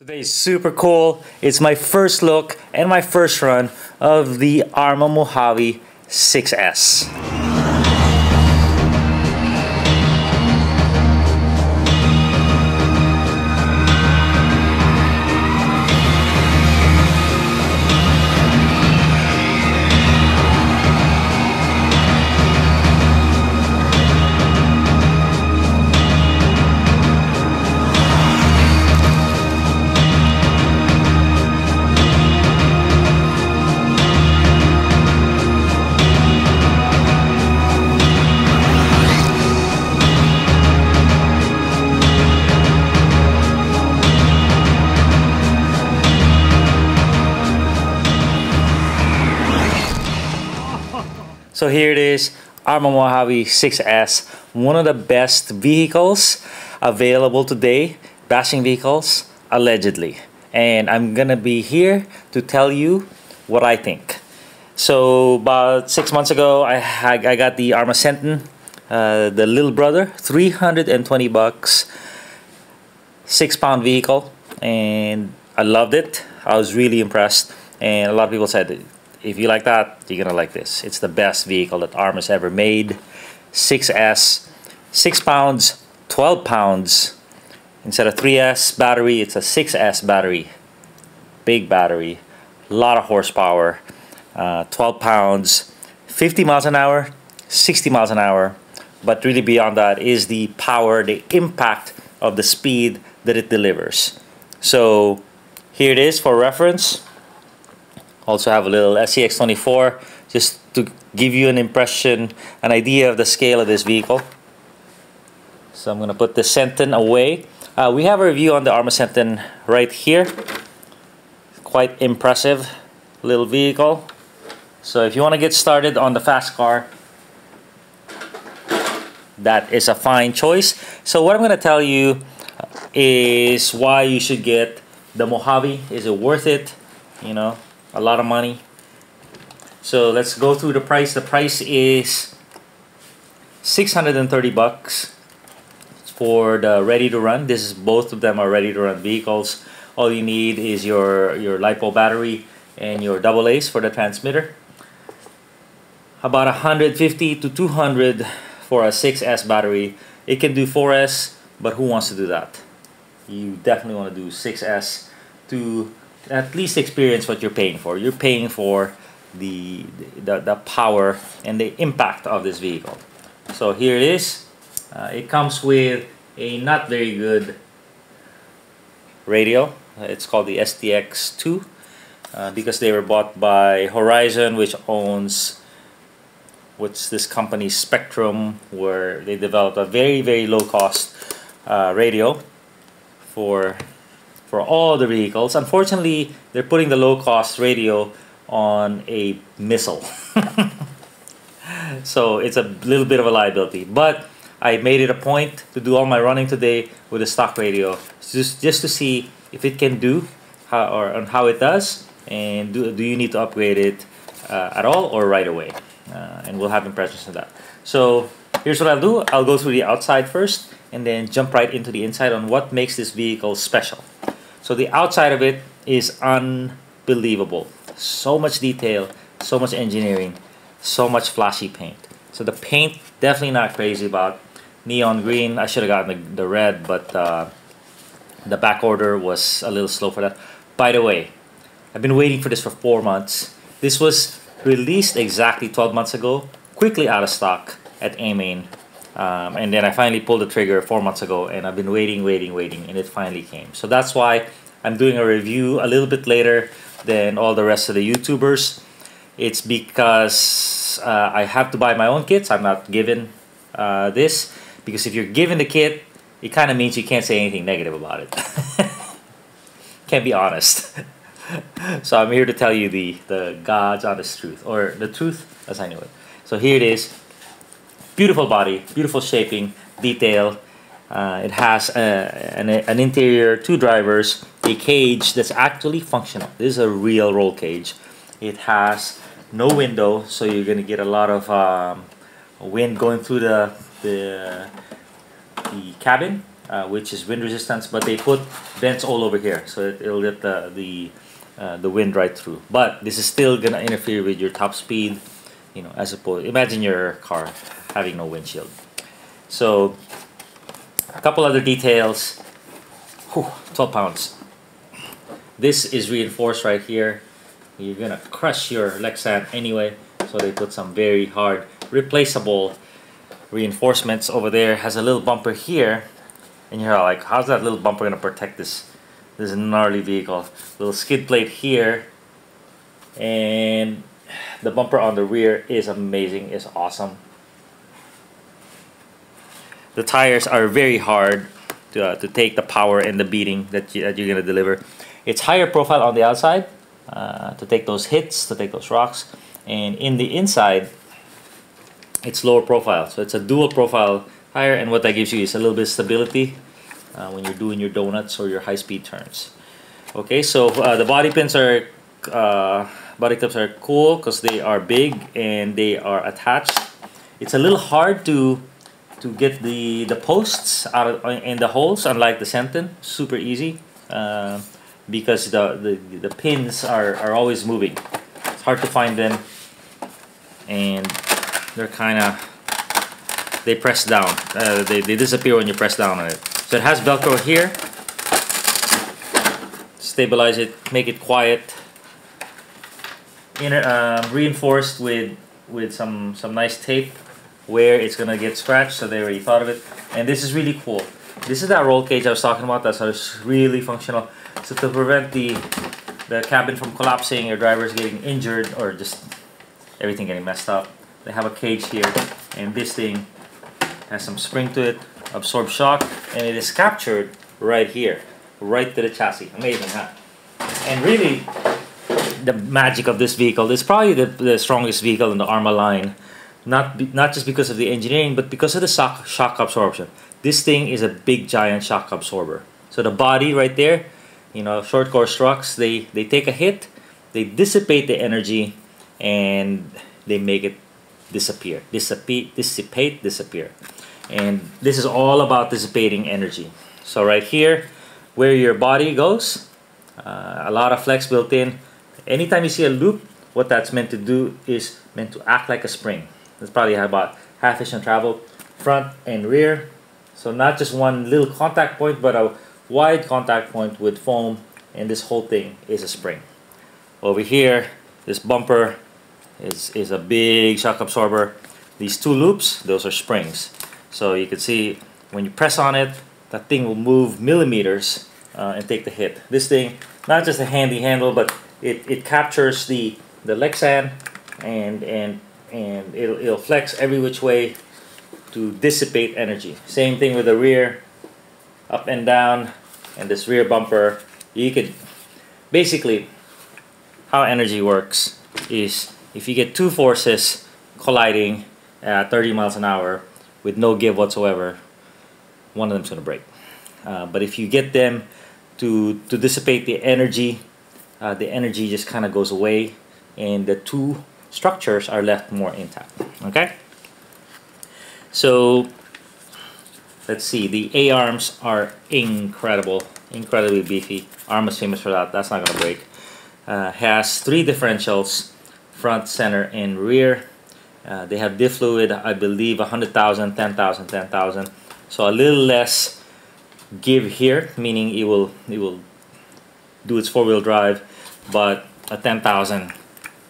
Today is super cool. It's my first look and my first run of the Arrma Mojave 6S. So here it is, Arrma Mojave 6S, one of the best vehicles available today, bashing vehicles, allegedly. And I'm gonna be here to tell you what I think. So about six months ago, I, I got the Arrma Senton, uh, the little brother, 320 bucks, six pound vehicle, and I loved it. I was really impressed, and a lot of people said if you like that, you're gonna like this. It's the best vehicle that Arrma's ever made. 6S, 6 pounds, 12 pounds. Instead of 3S battery, it's a 6S battery. Big battery, a lot of horsepower, uh, 12 pounds, 50 miles an hour, 60 miles an hour. But really beyond that is the power, the impact of the speed that it delivers. So here it is for reference also have a little SCX24 just to give you an impression, an idea of the scale of this vehicle. So I'm going to put the Senton away. Uh, we have a review on the Arrma Senton right here. Quite impressive little vehicle. So if you want to get started on the fast car, that is a fine choice. So what I'm going to tell you is why you should get the Mojave. Is it worth it? You know, a lot of money. So let's go through the price. The price is 630 bucks for the ready to run. This is both of them are ready to run vehicles. All you need is your your LiPo battery and your double A's for the transmitter. About 150 to 200 for a 6S battery. It can do 4S, but who wants to do that? You definitely want to do 6S to at least experience what you're paying for. You're paying for the, the, the power and the impact of this vehicle. So here it is. Uh, it comes with a not very good radio. It's called the STX2 uh, because they were bought by Horizon which owns what's this company Spektrum where they developed a very very low cost uh, radio for for all the vehicles. Unfortunately, they're putting the low-cost radio on a missile. so it's a little bit of a liability. But I made it a point to do all my running today with a stock radio, just just to see if it can do how, or on how it does, and do, do you need to upgrade it uh, at all or right away. Uh, and we'll have impressions of that. So here's what I'll do. I'll go through the outside first and then jump right into the inside on what makes this vehicle special. So the outside of it is unbelievable. So much detail, so much engineering, so much flashy paint. So the paint, definitely not crazy about. Neon green, I should have gotten the, the red, but uh, the back order was a little slow for that. By the way, I've been waiting for this for four months. This was released exactly 12 months ago, quickly out of stock at AMain. Um, and then I finally pulled the trigger four months ago and I've been waiting, waiting, waiting, and it finally came. So that's why I'm doing a review a little bit later than all the rest of the YouTubers. It's because uh, I have to buy my own kits. I'm not given uh, this because if you're given the kit, it kind of means you can't say anything negative about it. can't be honest. so I'm here to tell you the, the God's honest truth, or the truth as I know it. So here it is. Beautiful body, beautiful shaping, detail. Uh, it has a, an, an interior, two drivers, a cage that's actually functional. This is a real roll cage. It has no window, so you're gonna get a lot of um, wind going through the, the, the cabin. uh, which is wind resistance, but they put vents all over here, so it, will let the the uh, the wind right through. But this is still gonna interfere with your top speed, you know, as opposed. Imagine your car having no windshield. So, a couple other details. Whew, 12 pounds. This is reinforced right here. You're gonna crush your Lexan anyway, so they put some very hard, replaceable reinforcements over there. Has a little bumper here and you're like, how's that little bumper gonna protect this this gnarly vehicle? Little skid plate here, and the bumper on the rear is amazing. It's awesome. The tires are very hard to, uh, to take the power and the beating that, you, that you're gonna deliver. It's higher profile on the outside uh, to take those hits, to take those rocks, and in the inside, it's lower profile. So it's a dual profile higher and what that gives you is a little bit of stability uh, when you're doing your donuts or your high-speed turns okay so uh, the body pins are uh, body clips are cool because they are big and they are attached it's a little hard to to get the the posts out in the holes unlike the Senton super easy uh, because the, the the pins are, are always moving it's hard to find them and they're kind of they press down. Uh, they, they disappear when you press down on it. So it has Velcro here. Stabilize it, make it quiet. Inner, uh, reinforced with with some some nice tape where it's gonna get scratched. So they already thought of it. And this is really cool. This is that roll cage I was talking about. That's really functional. So to prevent the the cabin from collapsing your drivers getting injured or just everything getting messed up. They have a cage here and this thing has some spring to it, absorbs shock, and it is captured right here, right to the chassis. Amazing, huh? And really, the magic of this vehicle is probably the, the strongest vehicle in the Arrma line. Not, be, not just because of the engineering, but because of the shock, shock absorption. This thing is a big, giant shock absorber. So the body right there, you know, short course trucks, they, they take a hit, they dissipate the energy, and they make it disappear. Dissipate, dissipate, disappear. And this is all about dissipating energy. So right here, where your body goes, uh, a lot of flex built in. Anytime you see a loop, what that's meant to do is meant to act like a spring. That's probably about half inch travel, front and rear. So not just one little contact point, but a wide contact point with foam, and this whole thing is a spring. Over here, this bumper is, is a big shock absorber. These two loops, those are springs. So you can see when you press on it, that thing will move millimeters uh, and take the hit. This thing, not just a handy handle, but it, it captures the, the Lexan and, and, and it'll, it'll flex every which way to dissipate energy. Same thing with the rear, up and down, and this rear bumper. You could, basically, how energy works is if you get two forces colliding at 30 miles an hour with no give whatsoever, one of them's to break. Uh, but if you get them to, to dissipate the energy, uh, the energy just kind of goes away and the two structures are left more intact. Okay? So, let's see. The A-arms are incredible, incredibly beefy. Arm is famous for that. That's not going to break. Uh, has three differentials front, center, and rear. Uh, they have diff fluid, I believe 100,000, 10,000, 10,000. So a little less give here, meaning it will it will do its four-wheel drive, but a 10,000,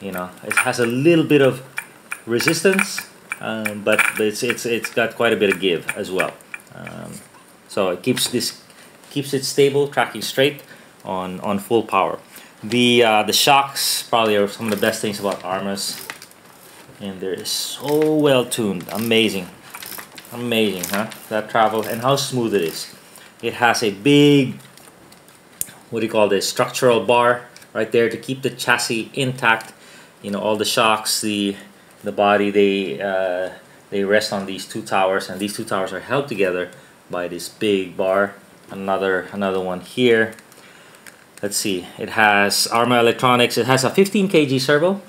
you know, it has a little bit of resistance, um, but it's it's it's got quite a bit of give as well. Um, so it keeps this keeps it stable, tracking straight on on full power. The uh, the shocks probably are some of the best things about Arrmas, and they're so well tuned. Amazing, amazing, huh? That travel and how smooth it is. It has a big, what do you call this? Structural bar right there to keep the chassis intact. You know all the shocks, the the body they uh, they rest on these two towers, and these two towers are held together by this big bar. Another another one here. Let's see. It has Arrma Electronics. It has a 15 kg servo.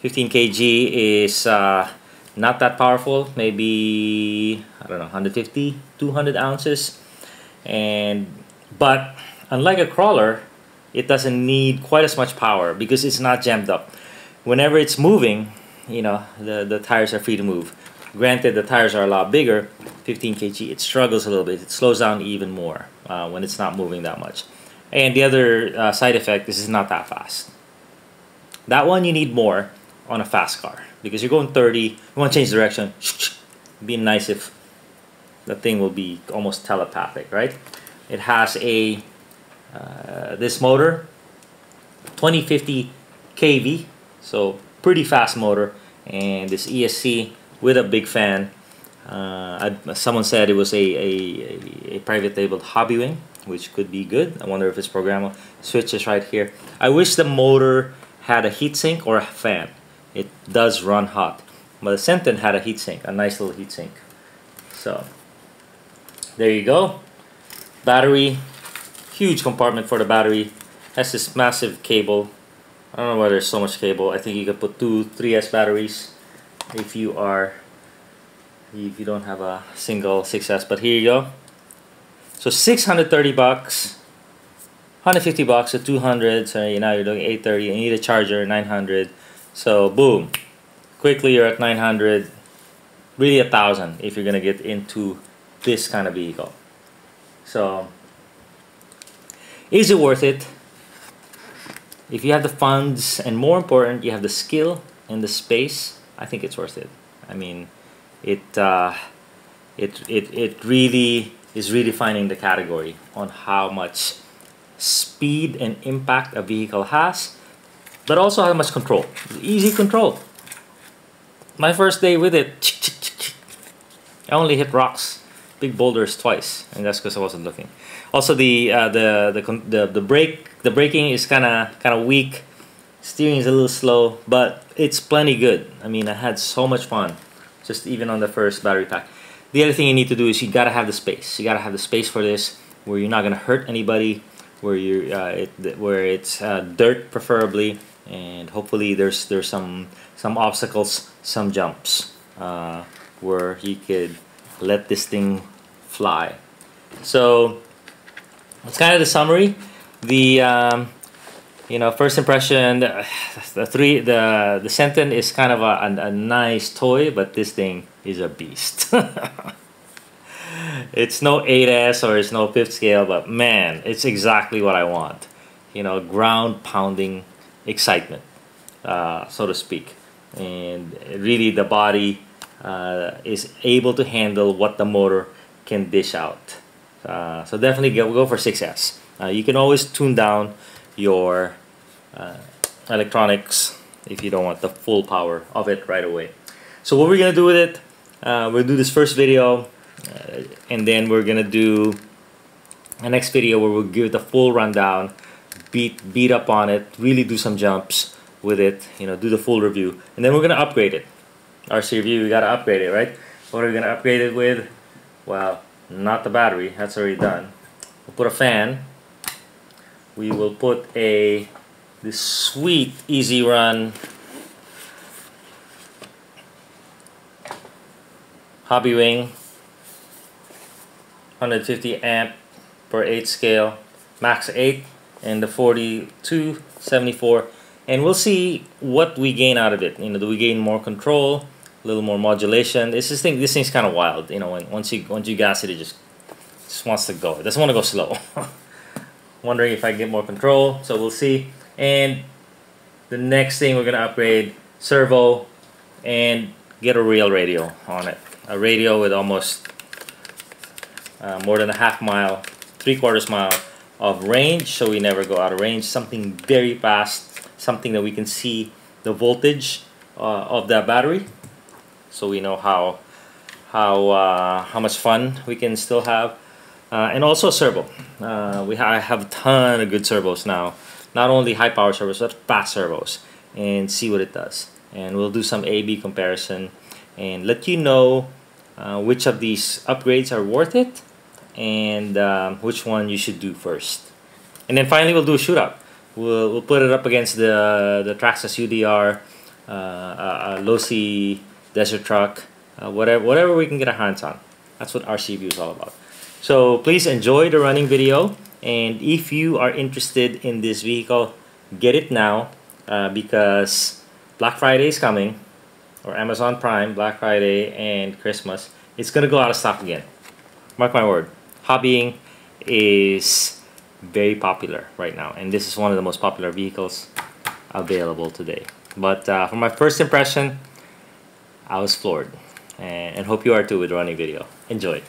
15 kg is uh, not that powerful. Maybe I don't know 150 200 ounces. And but unlike a crawler, it doesn't need quite as much power because it's not jammed up. Whenever it's moving, you know, the, the tires are free to move. Granted, the tires are a lot bigger, 15 kg, it struggles a little bit. It slows down even more uh, when it's not moving that much. And the other uh, side effect, this is not that fast. That one you need more on a fast car because you're going 30, you want to change direction. Be nice if the thing will be almost telepathic, right? It has a uh, this motor 2050 kV so pretty fast motor. And this ESC with a big fan uh, someone said it was a, a, a, private labeled Hobbywing, which could be good. I wonder if it's programmable. Switch is right here. I wish the motor had a heatsink or a fan. It does run hot. But the Senton had a heatsink a nice little heatsink. So there you go. Battery huge compartment for the battery. Has this massive cable. I don't know why there's so much cable. I think you could put two 3S batteries if you are if you don't have a single 6S. But here you go. So 630 bucks. 150 bucks to 200 so now you're doing 830 you need a charger 900 so boom quickly you're at 900 really a thousand if you're gonna get into this kind of vehicle so is it worth it? If you have the funds and more important, you have the skill and the space, I think it's worth it. I mean, it uh, it it it really is redefining the category on how much speed and impact a vehicle has, but also how much control. Easy control. My first day with it, I only hit rocks, big boulders twice, and that's because I wasn't looking. Also, the uh, the, the the the brake the braking is kind of kind of weak. Steering is a little slow, but it's plenty good. I mean, I had so much fun, just even on the first battery pack. The other thing you need to do is you gotta have the space. You gotta have the space for this, where you're not gonna hurt anybody, where you uh, it, where it's uh, dirt preferably, and hopefully there's there's some some obstacles, some jumps, uh, where you could let this thing fly. So it's kind of the summary. The um, you know first impression, the, three the the Senton is kind of a, a, a nice toy, but this thing is a beast. it's no 8S or it's no fifth scale, but man, it's exactly what I want. You know, ground pounding excitement, uh, so to speak. And really, the body uh, is able to handle what the motor can dish out. Uh, so definitely go, go for 6S. Uh, you can always tune down your uh, electronics if you don't want the full power of it right away. So what we're gonna do with it, uh, we'll do this first video uh, and then we're gonna do a next video where we'll give it the full rundown, beat, beat up on it, really do some jumps with it, you know, do the full review. And then we're gonna upgrade it. RC review, we gotta upgrade it, right? What are we gonna upgrade it with? Well, not the battery that's already done. We'll put a fan. We will put a this sweet easy run Hobbywing 150 amp per 8 scale max 8 and the 42 74 and we'll see what we gain out of it. You know do we gain more control a little more modulation. This is thing. This thing's kind of wild. You know, when once you once you gas it, it just just wants to go. It doesn't want to go slow. Wondering if I can get more control. So we'll see. And the next thing we're gonna upgrade servo and get a real radio on it. A radio with almost uh, more than a half mile, three quarters mile of range, so we never go out of range. Something very fast, something that we can see the voltage uh, of that battery so we know how how uh, how much fun we can still have. Uh, and also servo. Uh, we ha I have a ton of good servos now. Not only high power servos but fast servos. And see what it does. And we'll do some A-B comparison and let you know uh, which of these upgrades are worth it and um, which one you should do first. And then finally we'll do a shootout. We'll, we'll put it up against the the Traxxas UDR uh, uh, Losi desert truck, uh, whatever whatever we can get our hands on. That's what RCV is all about. So please enjoy the running video. And if you are interested in this vehicle, get it now uh, because Black Friday is coming or Amazon Prime, Black Friday and Christmas. It's gonna go out of stock again. Mark my word. Hobbying is very popular right now and this is one of the most popular vehicles available today. But uh, for my first impression, I was floored and, hope you are too with running video. Enjoy.